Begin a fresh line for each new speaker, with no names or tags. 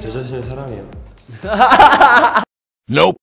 제 자신을 사랑해요.
Nope.